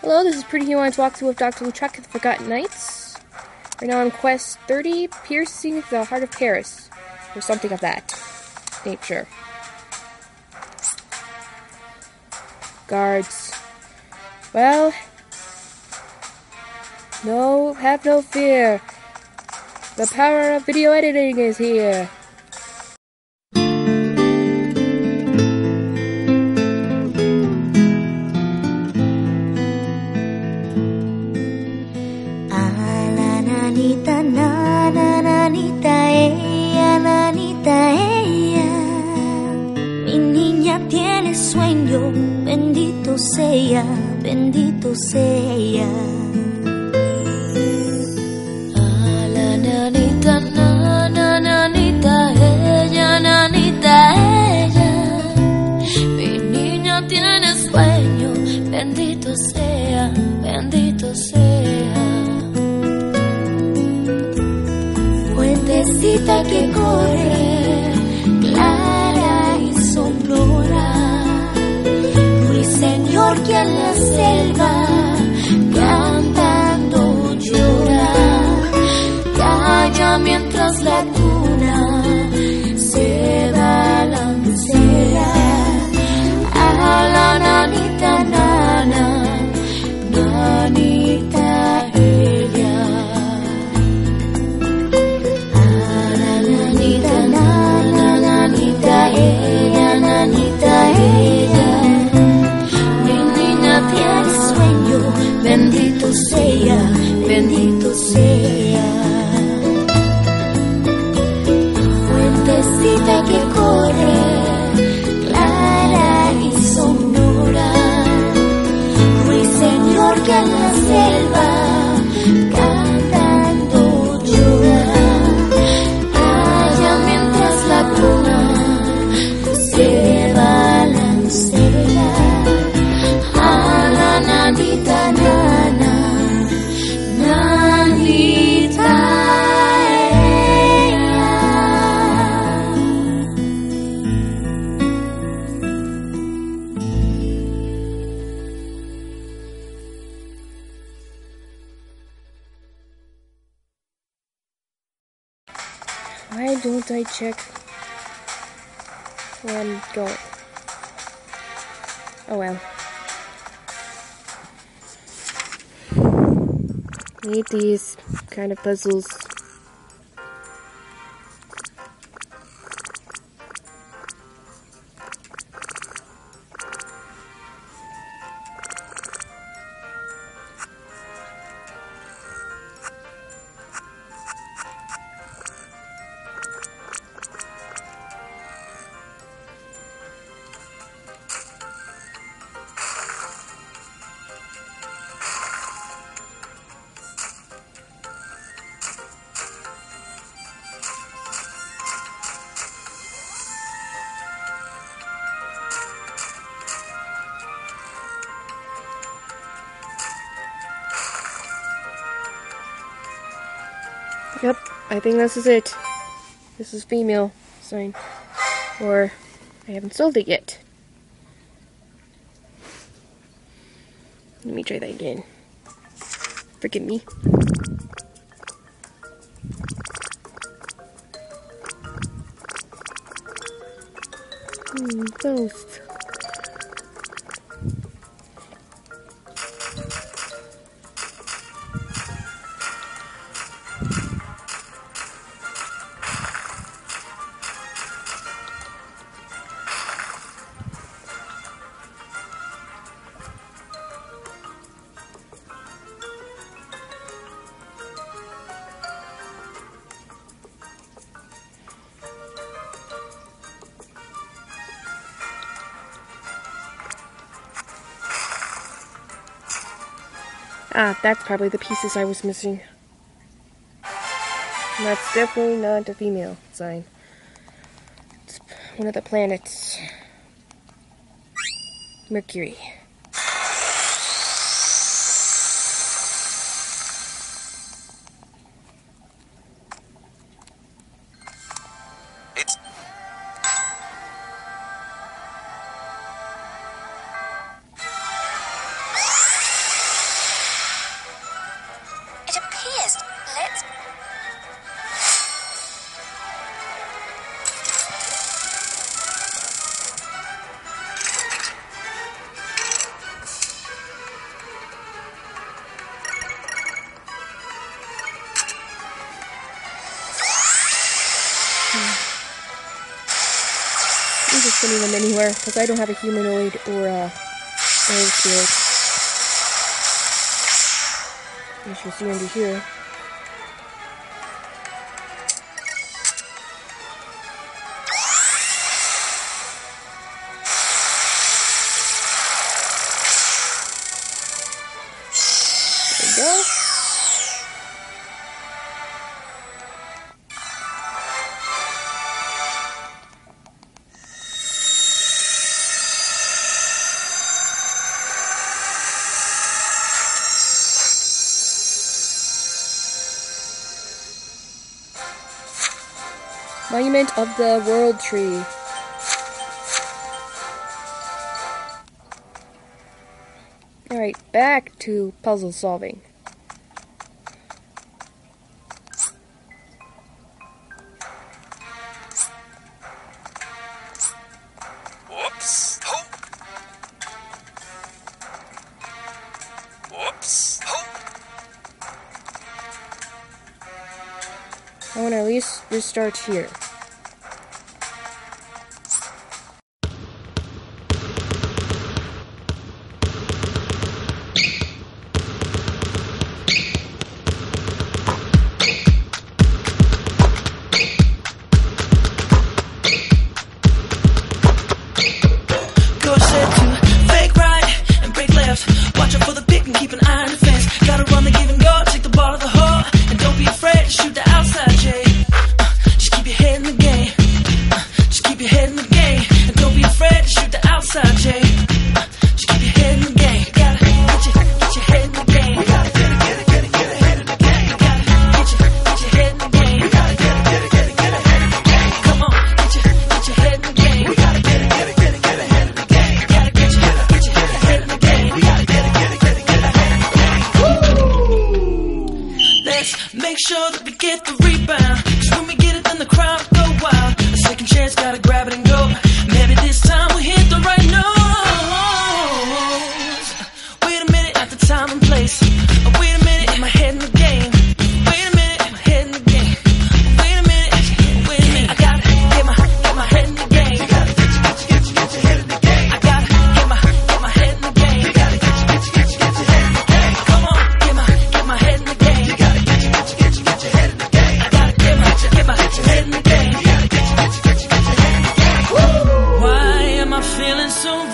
Hello, this is PrettyHeroine's Walkthrough with Dr. Lautrec and the Forgotten Knights. Right now on quest 30, Piercing the Heart of Paris. Or something of that nature. Guards. Well, no, have no fear. The power of video editing is here. Bendito sea. Ah, la nanita na na nanita ella nanita ella. Mi niña tiene sueño bendito sea bendito sea. Fuentecita que corre, Ruiseñor que en la selva cantando llora, calla mientras la la selva check where I'm going? Oh well. Need these kind of puzzles. Yep, I think this is it. This is female sign. Or I haven't sold it yet. Let me try that again. Forgive me. Hmm, both. Ah, that's probably the pieces I was missing. That's definitely not a female sign. It's one of the planets. Mercury. sending them anywhere, because I don't have a humanoid or uh, a, shield. spirit. As you see under here, Monument of the World Tree. Alright, back to puzzle solving. Whoops. Whoops. I want to at least restart here.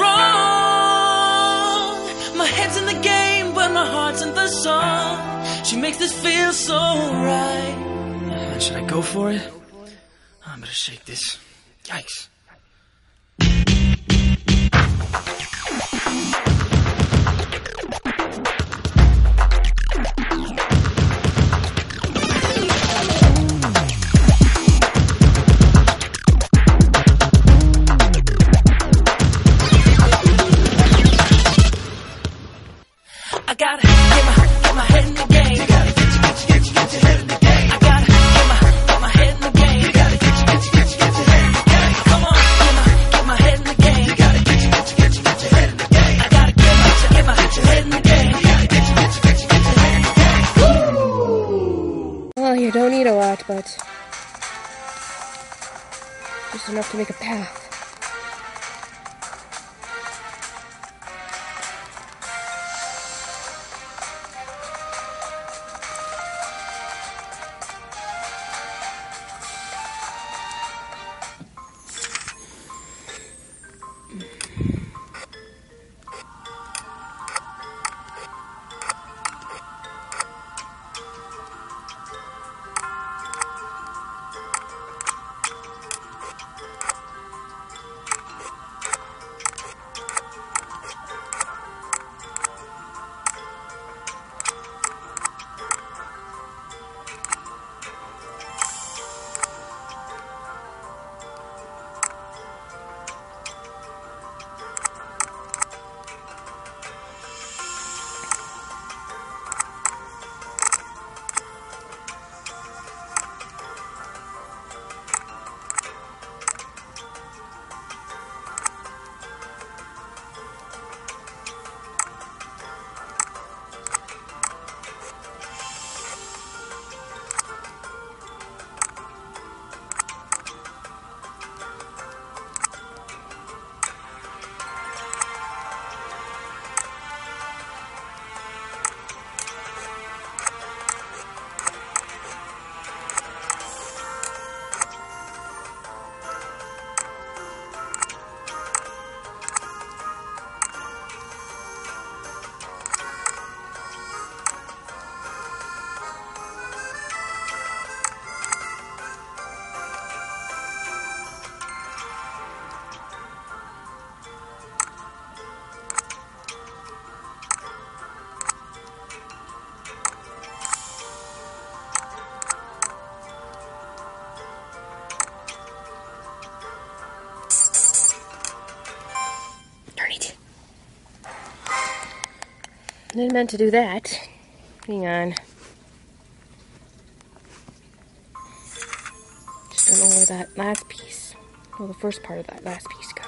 wrong. My head's in the game, but my heart's in the song. She makes this feel so right. Uh, should I go for it? I'm gonna shake this. Yikes. enough to make a path. Didn't meant to do that. Hang on. Just don't know where that last piece, well, the first part of that last piece goes.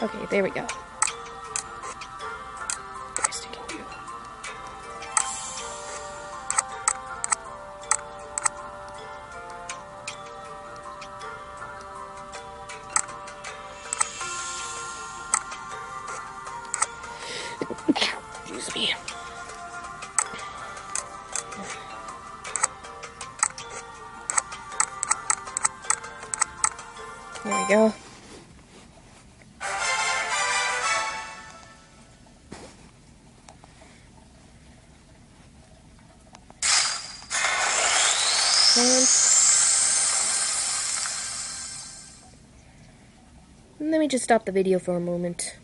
Okay, there we go. There we go. And let me just stop the video for a moment.